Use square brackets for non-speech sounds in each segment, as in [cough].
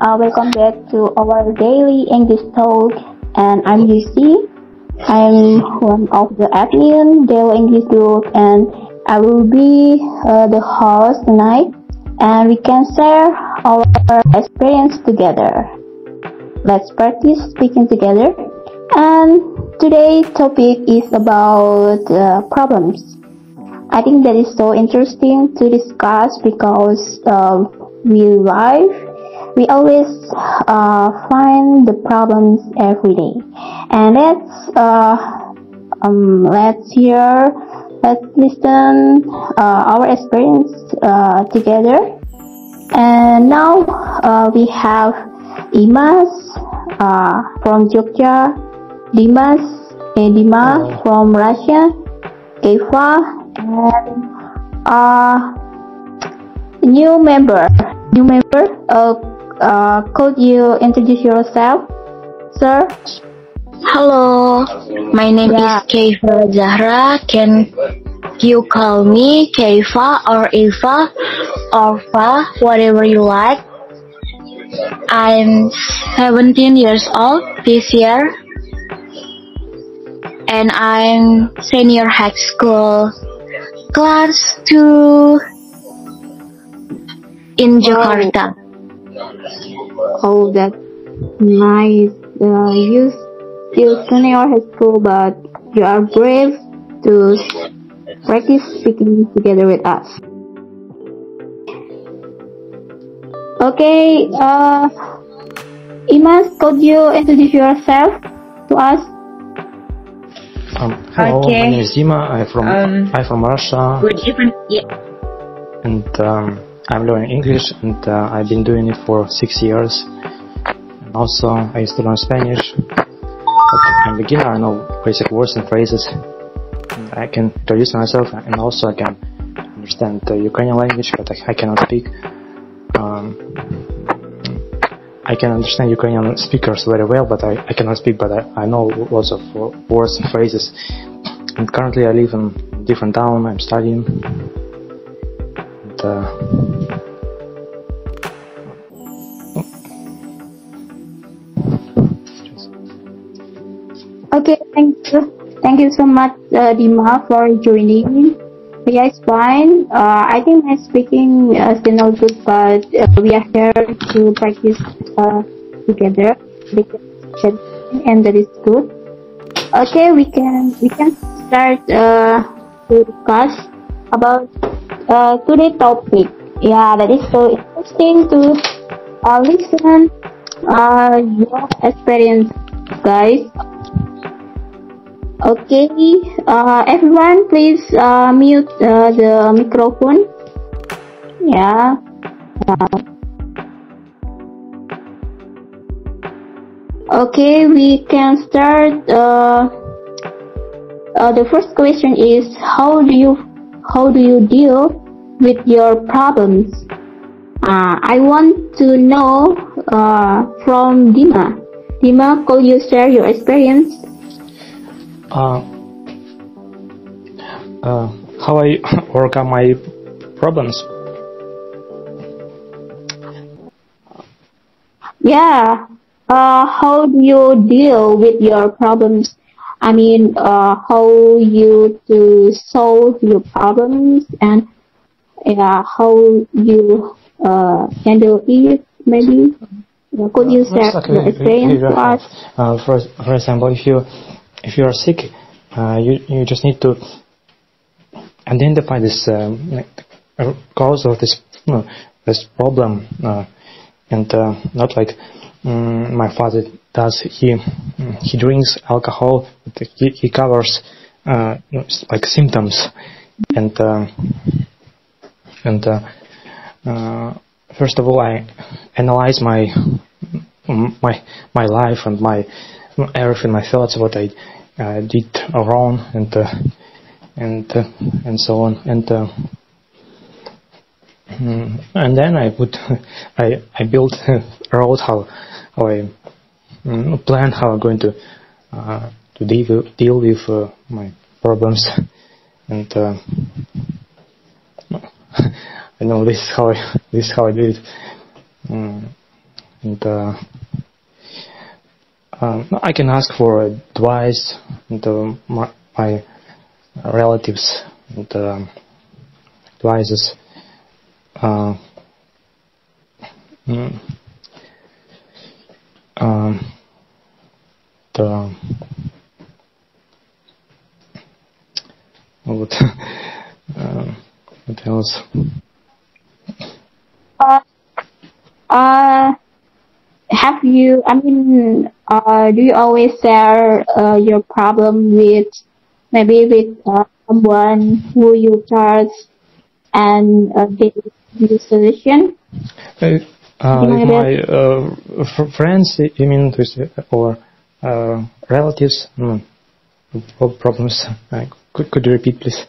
Uh, welcome back to our daily English talk. And I'm Yusi. I'm one of the admin daily English group, and I will be uh, the host tonight. And we can share our experience together. Let's practice speaking together. And today's topic is about uh, problems. I think that is so interesting to discuss because uh, we live we always uh, find the problems every day. And let's uh, um, let's hear let's listen uh, our experience uh, together. And now uh, we have Imas uh, from Jogja. Dimas Edima from Russia. Eva and uh, new member. New member uh, uh, could you introduce yourself sir Hello, my name Yeah. is Keifa Zahra. Can you call me Keifa or Eva or Fa, whatever you like? I'm 17 years old this year and I'm senior high school class 2 in Jakarta. Oh that's nice uh, you still senior high school but you are brave to practice speaking together with us okay uh Imas could you introduce yourself to us Um, hello, Okay. my name is Dima. I'm from Um, I'm from Russia, Good evening. Yeah. and um, I'm learning English, and uh, I've been doing it for six years. And also, I used to learn Spanish. But I'm a beginner. I know basic words and phrases. And I can introduce myself, and also I can understand the Ukrainian language, but I, I cannot speak. Um, I can understand Ukrainian speakers very well, but I, I cannot speak, but I, I know lots of words and phrases. And currently I live in different town, I'm studying. And, uh, Okay, thank you. Thank you so much, uh, Dima, for joining. Yeah, it's fine. Uh, I think my speaking uh, still not good, but uh, we are here to practice uh, together, and that is good. Okay, we can we can start uh, to discuss about uh, today's topic. Yeah, that is so interesting to uh, listen uh, your experience, guys. Okay, uh, everyone, please uh, mute uh, the microphone. Yeah. Uh, okay, we can start. Uh, uh, the first question is how do you how do you deal with your problems? Uh, I want to know uh, from Dima. Dima, could you share your experience? Uh, uh, how I [laughs] overcome my problems. Yeah. Uh, how do you deal with your problems? I mean, uh, how you to solve your problems and yeah, how you uh, handle it maybe? Could you share like experience us? Uh, for for example, if you if you are sick, uh, you you just need to identify this um, cause of this this problem, uh, and uh, not like mm, my father does. He he drinks alcohol. He, he covers like symptoms, and and first of all, I analyze my my my life and my everything, my thoughts, what I uh, did wrong, and uh, and uh, and so on, and uh, mm, and then I put [laughs] I I built [laughs] a road how how I mm, plan how I'm going to uh, to deal with, deal with uh, my problems, [laughs] and I know this is how I, this is how I do it. Mm. and um, I can ask for advice to my, my relatives and um, advices. Uh, mm, um, the, [laughs] what, um, what else? Uh, uh, have you, I mean, uh, do you always share uh, your problem with maybe with uh, someone who you trust and uh, they give you solution? Uh, uh, my uh, f- friends, you mean, with, or uh, relatives? Mm. Problems? [laughs] Uh, could, could you repeat, please?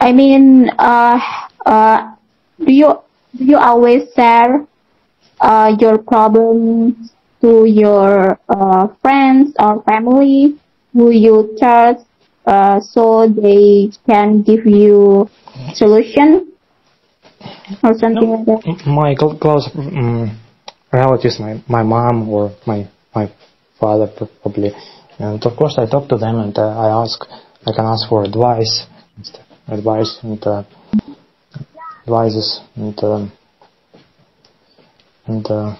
I mean, uh, uh, do you do you always share uh, your problems to your uh, friends or family who you trust uh, so they can give you solution or something like that? My cl- close um, relatives, my, my mom or my my father probably, and of course I talk to them and uh, I ask, I can ask for advice, advice and uh, advices and um, and uh,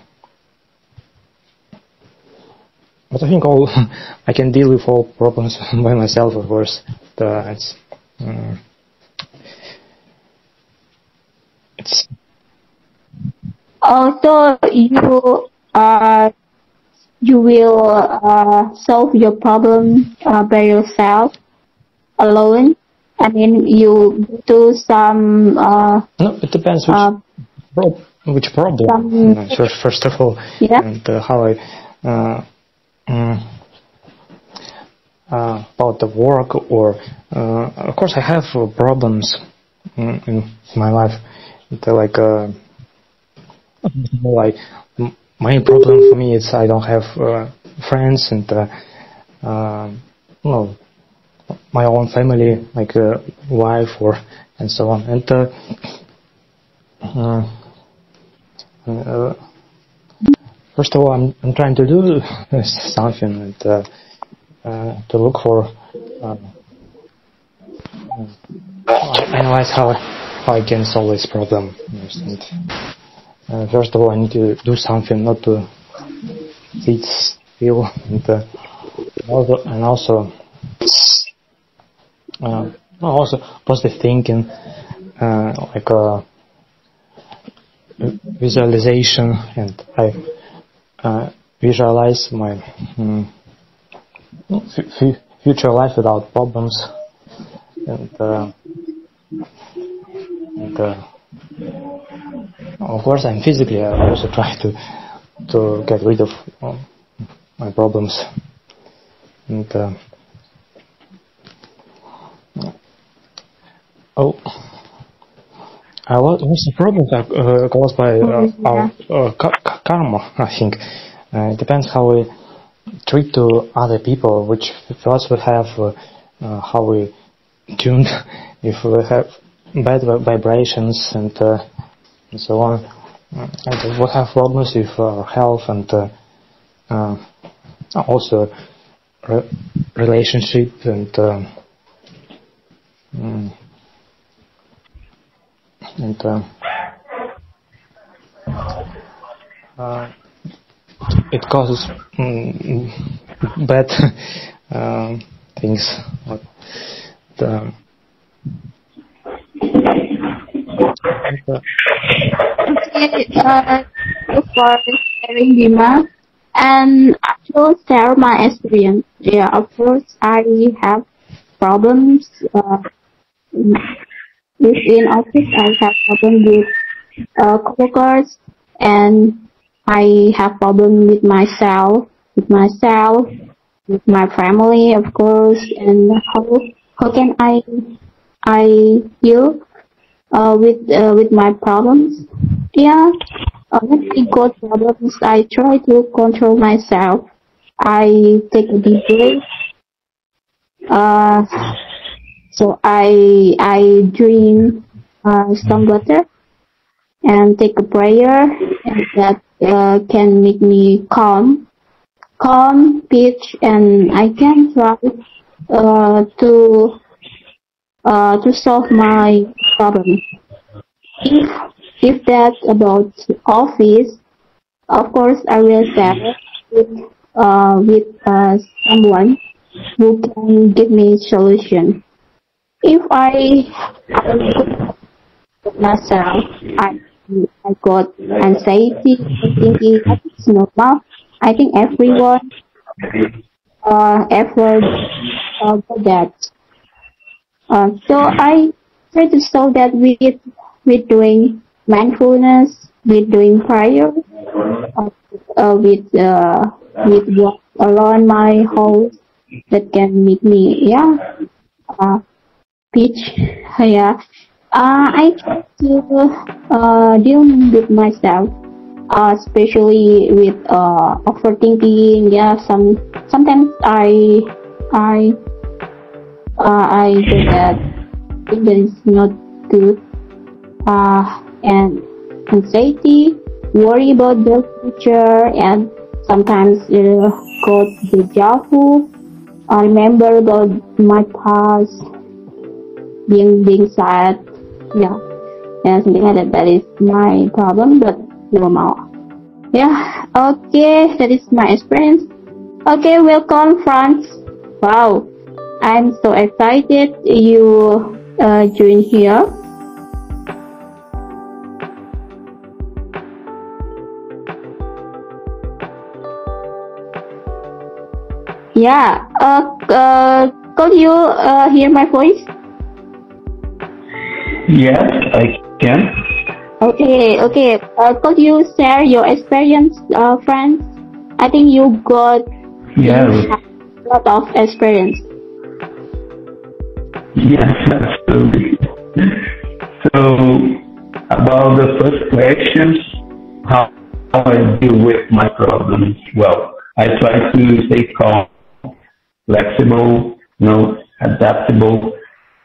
but I think all [laughs] I can deal with all problems [laughs] by myself, of course. The, it's um, it's Also, you uh, you will uh, solve your problem uh, by yourself alone. I mean, you do some uh, no, it depends which uh, Prob- which problem? So first of all, Yeah. and uh, how I uh, mm, uh, about the work, or uh, of course I have uh, problems in, in my life. It's like uh, like main problem for me is I don't have uh, friends and uh, uh, no my own family, like uh, wife or and so on, and. Uh, uh, uh, first of all, I'm, I'm trying to do [laughs] something and uh, to look for uh, analyze how how I can solve this problem. And, first of all, I need to do something, not to sit still, and uh, also and also uh, also positive thinking, uh, like. Uh, visualization and I uh, visualize my f- future life without problems and, uh, and uh, of course I'm physically I also try to to get rid of um, my problems and uh, oh uh, what, what's the problem that, uh, caused by uh, our uh, ka- ka- karma? I think uh, it depends how we treat to other people, which thoughts we have, uh, uh, how we tuned, [laughs] if we have bad vi- vibrations and, uh, and so on. And we have problems with our health and uh, uh, also re- relationship and. um mm, and uh, uh, it causes mm, bad um, [laughs] things. Like the, and, uh, Okay, uh, thank you for sharing, Dima. And I will share my experience. Yeah, of course, I have problems uh, within office. I have problem with uh, coworkers, and I have problem with myself, with myself, with my family, of course. And how how can I I deal uh, with uh, with my problems. Yeah, uh, when I got problems, I try to control myself. I take a deep breath. Uh, so I I drink uh, some water and take a prayer and that uh, can make me calm, calm, peace, and I can try uh, to uh, to solve my problem. If if that's about office, of course I will share with uh, with uh, someone who can give me solution. If I myself, I I got anxiety, thinking it's normal. I think everyone uh, ever uh, that. Uh, so I try to solve that with with doing mindfulness, with doing prayer, uh, uh, with uh, with walk around my house that can make me yeah uh, peach yeah uh, I try to uh, deal with myself, uh, especially with uh, overthinking. Yeah, some sometimes I I uh, I do that. That is not good. Uh, and anxiety, worry about the future, and sometimes uh, got deja vu. I remember about my past, being being sad yeah yeah something like that. That is my problem but normal yeah okay that is my experience. Okay welcome France wow I'm so excited you uh, join here. Yeah uh, uh could you uh, hear my voice Yes, I can. Okay, okay. Uh, could you share your experience, uh, friends? I think you got Yes. a lot of experience. Yes, absolutely. So, about the first question, how, how I deal with my problems? Well, I try to stay calm, flexible, you know, adaptable.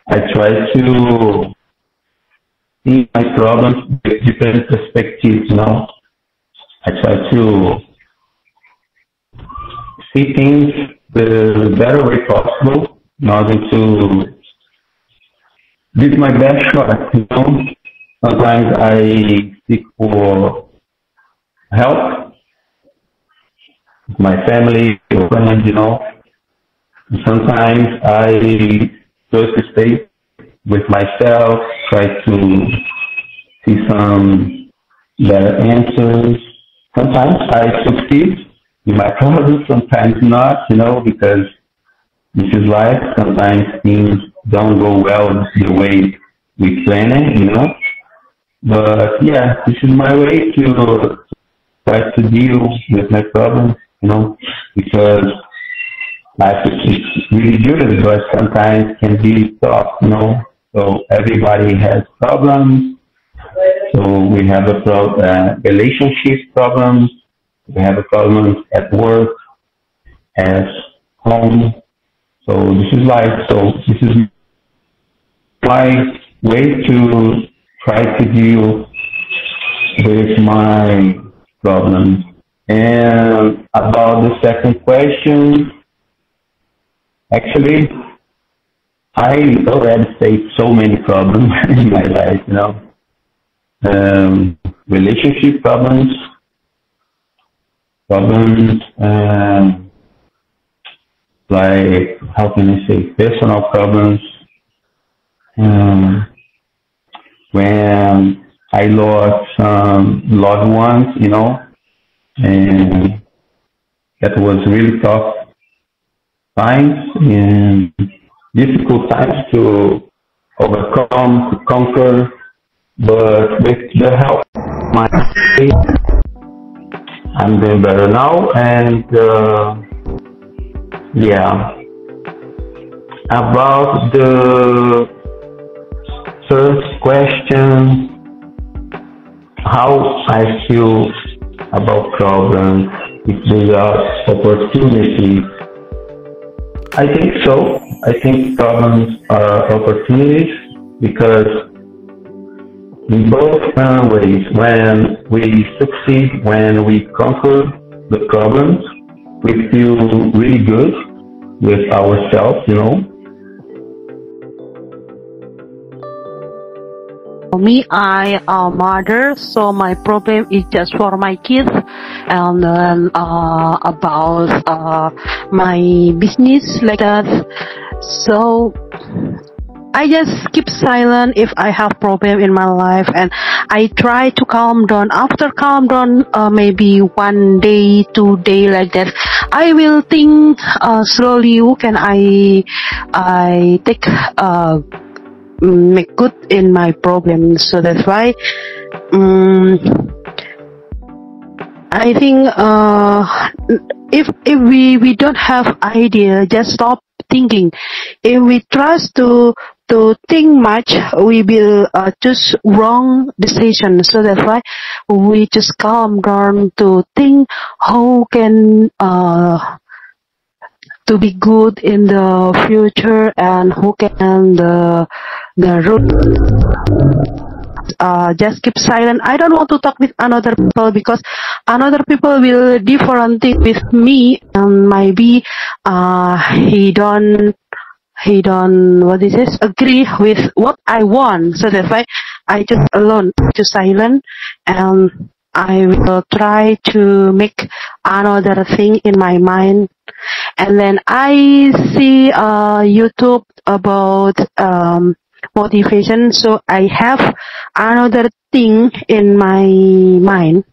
I try to see my problems with different perspectives, know. I try to see things the better way possible in order to give my best shot, you know. Sometimes I seek for help with my family friends, you know. Sometimes I just stay with myself, try to see some better answers. Sometimes I succeed in my problems, sometimes not, you know, because this is life. Sometimes things don't go well the way we plan it, you know. But yeah, this is my way to try to deal with my problems, you know, because life is really good, but sometimes can be tough, you know. So everybody has problems. So we have a pro- uh, relationship problems. We have a problem at work, at home. So this is life. So this is my way to try to deal with my problems. And about the second question, actually, I already faced so many problems [laughs] in my life, you know. Um, relationship problems, problems, um, like, how can I say, personal problems. Um, when I lost some loved ones, you know, and that was really tough times and difficult times to overcome, to conquer, but with the help of my faith, I'm doing better now, and uh, yeah, about the first question, how I feel about problems, if they are opportunities. I think so. I think problems are opportunities because in both uh, ways. When we succeed, when we conquer the problems, we feel really good with ourselves, you know. Me, I am mother, so my problem is just for my kids, and then uh, about uh, my business like that. So I just keep silent if I have problem in my life, and I try to calm down. After calm down, uh, maybe one day, two day like that, I will think uh, slowly. Who can I I take uh, make good in my problem? So that's why. Um, I think uh, if if we we don't have idea, just stop thinking. If we trust to to think much, we will uh, choose wrong decision. So that's why we just calm down to think how can uh, to be good in the future and who can the the root uh, just keep silent. I don't want to talk with another people because another people will different think with me and maybe uh, he don't he don't what is this agree with what I want. So that's why I just alone to silent and I will try to make another thing in my mind. And then I see uh, YouTube about um, motivation. So I have another thing in my mind.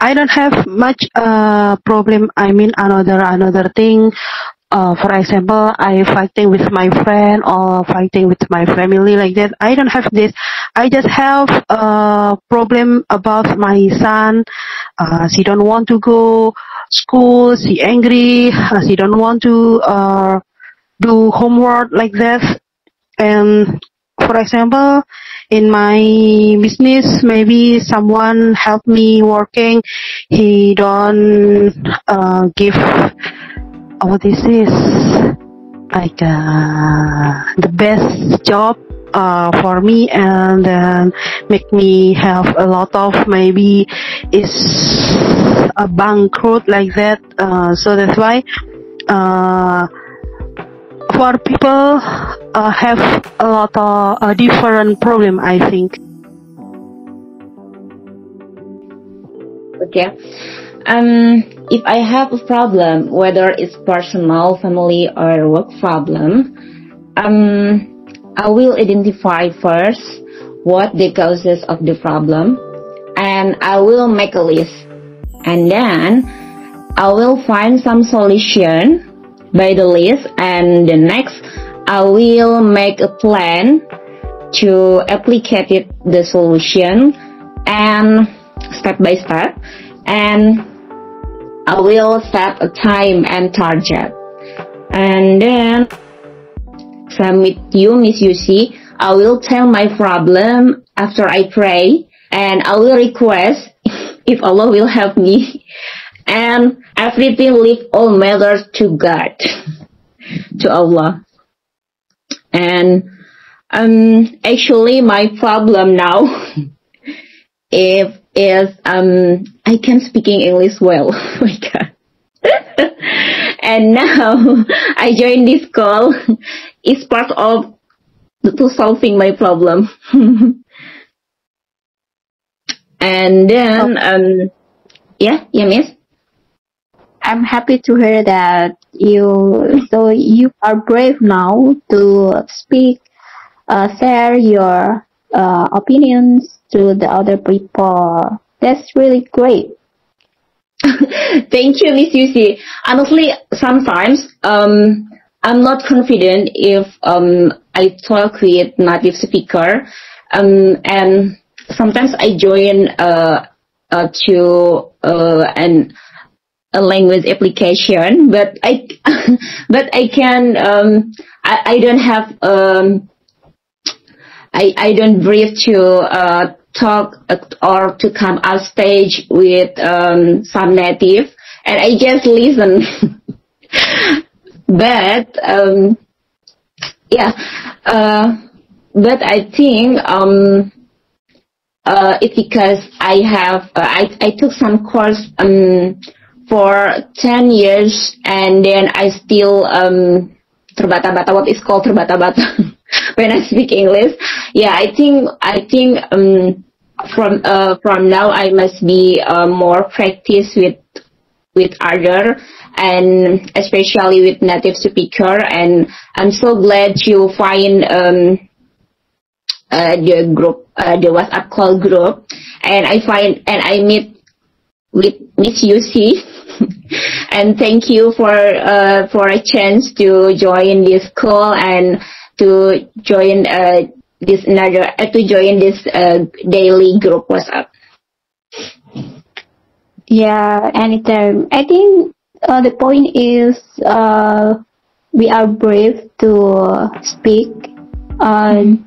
I don't have much uh, problem. I mean another another thing. Uh, for example, I fighting with my friend or fighting with my family like that. I don't have this. I just have a problem about my son. Uh, she don't want to go school. She angry. Uh, [laughs] she don't want to uh, do homework like that. And for example, in my business, maybe someone help me working. He don't uh, give what this is like uh, the best job uh, for me and then make me have a lot of maybe is a bankrupt like that uh, so that's why for people uh, have a lot of uh, different problem I think Okay. Um, if I have a problem, whether it's personal, family, or work problem, um, I will identify first what the causes of the problem, and I will make a list, and then I will find some solution by the list, and the next I will make a plan to applicate it, the solution, and step by step and I will set a time and target. And then with you Miss Yusi I will tell my problem after I pray and I will request [laughs] if Allah will help me. And everything leave all matters to God to Allah and um actually my problem now [laughs] if is um I can speaking English well. [laughs] oh my god. [laughs] and now I join this call. It's part of to solving my problem. and then um yeah, yeah miss. I'm happy to hear that you so you are brave now to speak, uh, share your uh, opinions to the other people. That's really great. [laughs] Thank you, Miss Yusi. Honestly, sometimes um, I'm not confident if um, I talk with native speaker, um, and sometimes I join uh, uh, to uh, an a language application, but I [laughs] but I can um, I, I don't have um, I I don't breathe to uh, talk or to come on stage with um, some native, and I just listen. [laughs] but um, yeah, uh, but I think um, uh, it's because I have uh, I I took some course um for ten years and then I still um terbata-bata. What is called terbata-bata [laughs] when I speak English. Yeah, I think I think um from uh from now I must be uh, more practice with with other and especially with native speaker. And I'm so glad you find um uh, the group uh, the WhatsApp call group. And I find and I meet with Miss Yusi and thank you for uh, for a chance to join this call and to join uh, this another uh, to join this uh, daily group WhatsApp. Yeah, anytime. I think uh, the point is uh, we are brave to speak. Uh,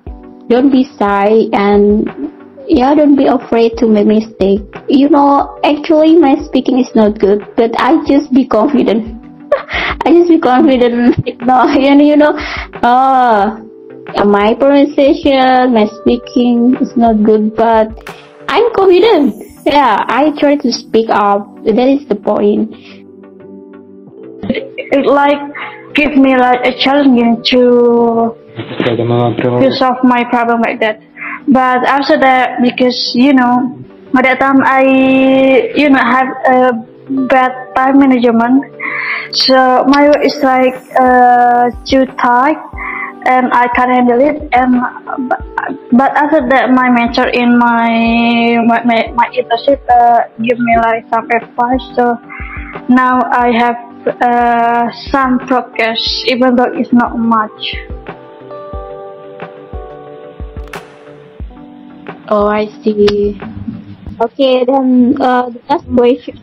don't be shy and yeah, don't be afraid to make mistake. You know, actually my speaking is not good, but I just be confident. [laughs] I just be confident. [laughs] No, [laughs] and you know, uh, my pronunciation, my speaking is not good, but I'm confident. Yeah, I try to speak up. That is the point. It like give me like a challenge to to solve my problem like that. But after that, because you know, at that time I you know have a bad time management, so my work is like uh, too tight and I can't handle it. And but, but after that, my mentor in my my my, my internship uh, give me like some advice. So now I have uh, some progress, even though it's not much. Oh, I see. Okay, then uh, the last question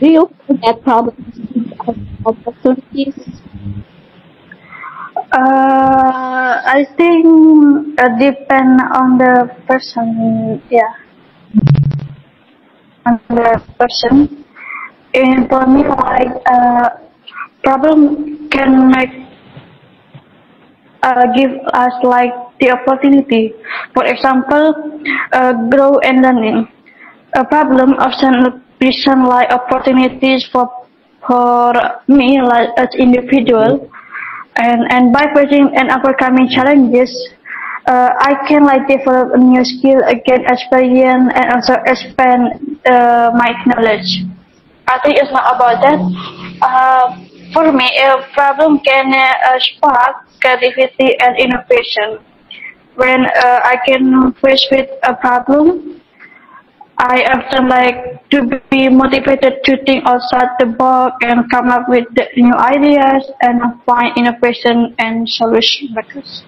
do you feel that problems are opportunities? Uh, I think uh, depend on the person. Yeah, on the person. And for me, like uh, problem can make uh, give us like the opportunity. For example, uh, grow and learning. A problem often present like opportunities for for me like as individual, and and by facing and overcoming challenges, uh, I can like develop a new skill, gain experience, and also expand uh, my knowledge. I think it's not about that. Uh, for me, a problem can uh, spark creativity and innovation. When uh, I can face with a problem, I often like to be motivated to think outside the box and come up with the new ideas and find innovation and solution methods.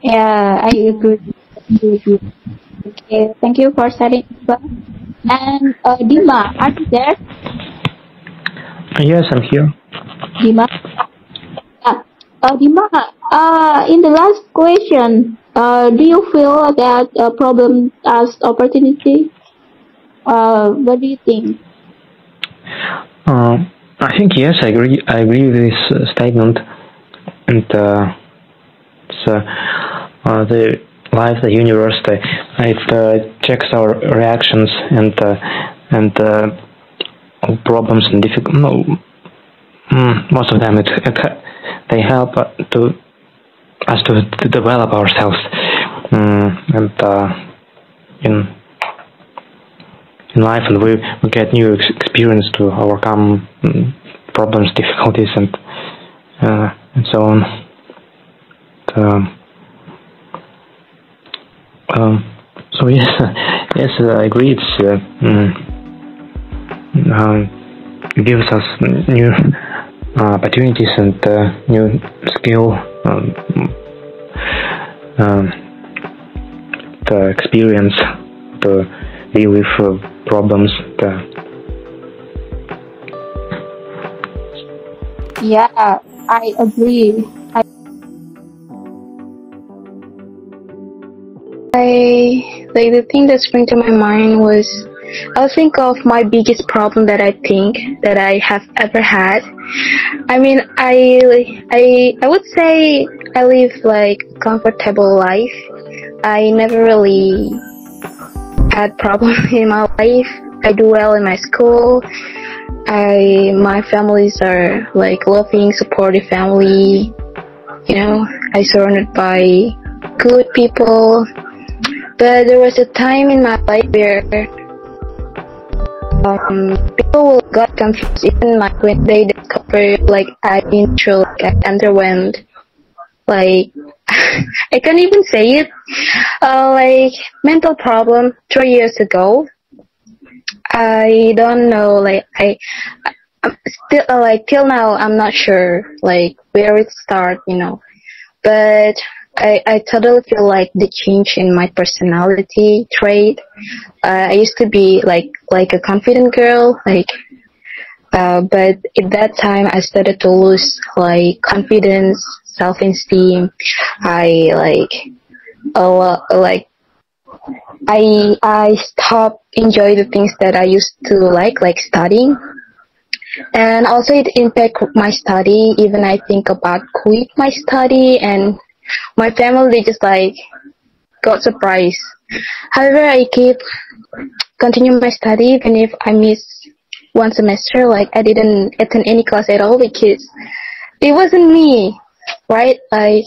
Yeah, I agree with you. Okay, thank you for sharing. And uh, Dima, are you there? Yes, I'm here. Dima? Uh, uh, Dima, uh, in the last question, uh, do you feel that uh, problem as opportunity? Uh, what do you think? Uh, I think yes, I agree. I agree with this uh, statement, and uh, so uh, the life, the universe, the, it uh, checks our reactions and uh, and uh, problems and difficult. No, mm, most of them it, it they help to us to, to develop ourselves mm, and uh, in in life, and we, we get new ex- experience to overcome mm, problems, difficulties, and uh, and so on. Um, um, so [laughs] yes, yes, I agree. It's uh, mm, um, gives us new opportunities and uh, new skill, um, um, the experience to deal with uh, problems. Yeah, I agree. I, I like the thing that sprang to my mind was I'll think of my biggest problem that I think that I have ever had I mean, I I I would say I live like comfortable life. I never really had problems [laughs] in my life. I do well in my school. I my families are like loving, supportive family. You know, I surrounded by good people. But there was a time in my life where um, people got confused even like when they discovered like I through like I underwent like [laughs] I can't even say it. Uh, like mental problem three years ago. I don't know like I I'm still uh, like till now I'm not sure like where it start you know. But I, I totally feel like the change in my personality trait. Uh, I used to be like like a confident girl, like, uh, but at that time I started to lose like confidence, self esteem. I like a lot like I I stopped enjoy the things that I used to like, like studying. And also it impact my study. Even I think about quit my study and my family just like got surprised. However, I keep continue my study even if I miss one semester. Like I didn't attend any class at all because it wasn't me, right? Like,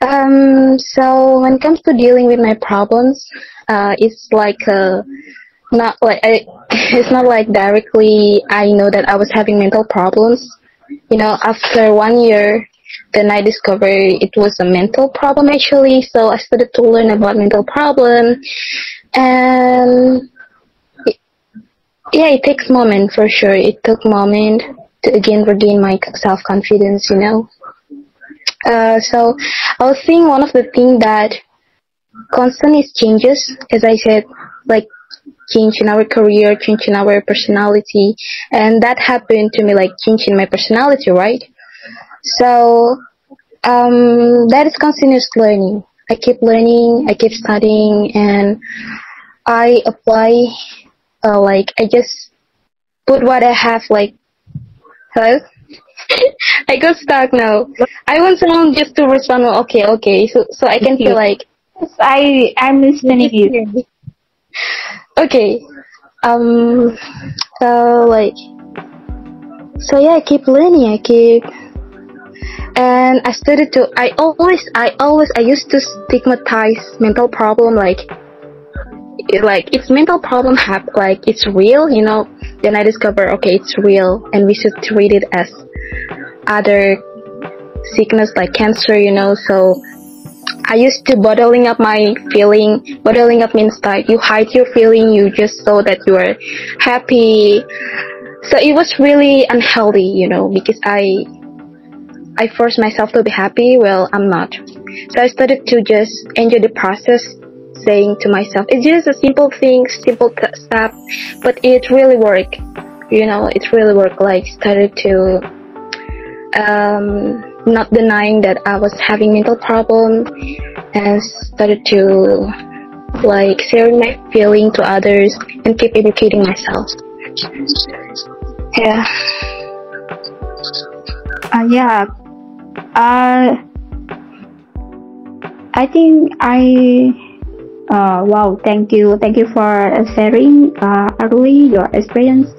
um, so when it comes to dealing with my problems, uh, it's like uh, not like I, [laughs] it's not like directly I know that I was having mental problems. You know, after one year then I discovered it was a mental problem actually. So I started to learn about mental problem, and it, yeah, it takes moment for sure. It took moment to again regain my self confidence. You know. Uh, so I was saying one of the things that constant is changes, as I said, like change in our career, change in our personality, and that happened to me like change in my personality, right? So um, that is continuous learning. I keep learning, I keep studying, and I apply. Uh, like I just put what I have. Like, hello. [laughs] I got stuck now. I want someone just to respond. Okay, okay, so so I can feel like I I'm listening to you. [laughs] okay. Um. So like. So yeah, I keep learning. I keep and I started to I always I always I used to stigmatize mental problem like like it's mental problem hap like it's real you know then I discover okay it's real and we should treat it as other sickness like cancer you know so I used to bottling up my feeling bottling up means that you hide your feeling you just so that you are happy. So it was really unhealthy you know because I I forced myself to be happy. Well, I'm not. So I started to just enjoy the process, saying to myself, it's just a simple thing, simple stuff, but it really worked. You know, it really worked. Like started to um, not denying that I was having mental problem, and started to like sharing my feeling to others and keep educating myself. Yeah. Uh, yeah. Uh, I think I. Uh, wow, thank you, thank you for sharing, uh, Arui, your experience.